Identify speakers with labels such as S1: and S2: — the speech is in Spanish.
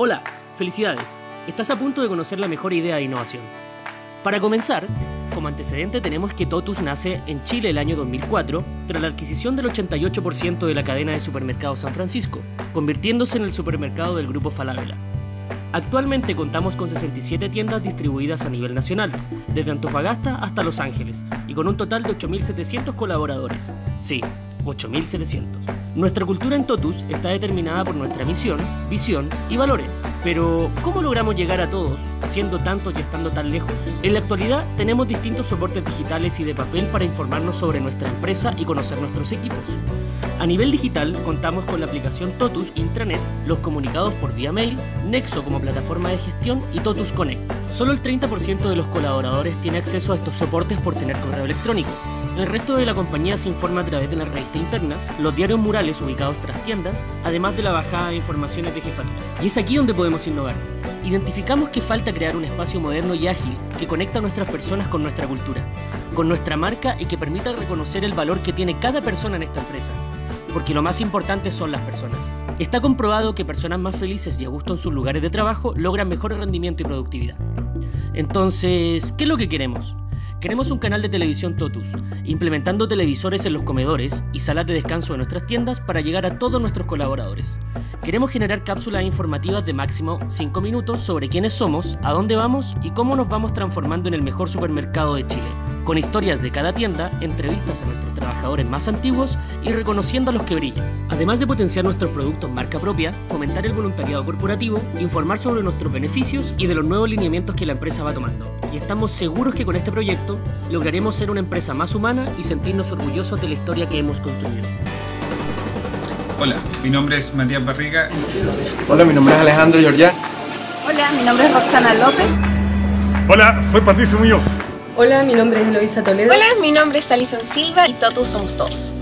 S1: Hola, felicidades. Estás a punto de conocer la mejor idea de innovación. Para comenzar, como antecedente tenemos que Totus nace en Chile el año 2004 tras la adquisición del 88% de la cadena de supermercados San Francisco, convirtiéndose en el supermercado del grupo Falabella. Actualmente contamos con 67 tiendas distribuidas a nivel nacional, desde Antofagasta hasta Los Ángeles, y con un total de 8.700 colaboradores. Sí, 8.700. Nuestra cultura en Totus está determinada por nuestra misión, visión y valores. Pero, ¿cómo logramos llegar a todos, siendo tantos y estando tan lejos? En la actualidad tenemos distintos soportes digitales y de papel para informarnos sobre nuestra empresa y conocer nuestros equipos. A nivel digital, contamos con la aplicación Totus Intranet, los comunicados por vía mail, Nexo como plataforma de gestión y Totus Connect. Solo el 30% de los colaboradores tiene acceso a estos soportes por tener correo electrónico. El resto de la compañía se informa a través de la revista interna, los diarios murales ubicados tras tiendas, además de la bajada de informaciones de jefatura. Y es aquí donde podemos innovar. Identificamos que falta crear un espacio moderno y ágil que conecta a nuestras personas con nuestra cultura, con nuestra marca y que permita reconocer el valor que tiene cada persona en esta empresa. Porque lo más importante son las personas. Está comprobado que personas más felices y a gusto en sus lugares de trabajo logran mejor rendimiento y productividad. Entonces, ¿qué es lo que queremos? Queremos un canal de televisión Totus, implementando televisores en los comedores y salas de descanso de nuestras tiendas para llegar a todos nuestros colaboradores. Queremos generar cápsulas informativas de máximo 5 minutos sobre quiénes somos, a dónde vamos y cómo nos vamos transformando en el mejor supermercado de Chile con historias de cada tienda, entrevistas a nuestros trabajadores más antiguos y reconociendo a los que brillan. Además de potenciar nuestros productos marca propia, fomentar el voluntariado corporativo, informar sobre nuestros beneficios y de los nuevos lineamientos que la empresa va tomando. Y estamos seguros que con este proyecto lograremos ser una empresa más humana y sentirnos orgullosos de la historia que hemos construido.
S2: Hola, mi nombre es Matías Barriga.
S3: Hola, mi nombre es Alejandro Georgia.
S4: Hola, mi nombre es Roxana López.
S5: Hola, soy Patricio Muñoz.
S6: Hola, mi nombre es Eloisa Toledo.
S7: Hola, mi nombre es Alison Silva y todos somos todos.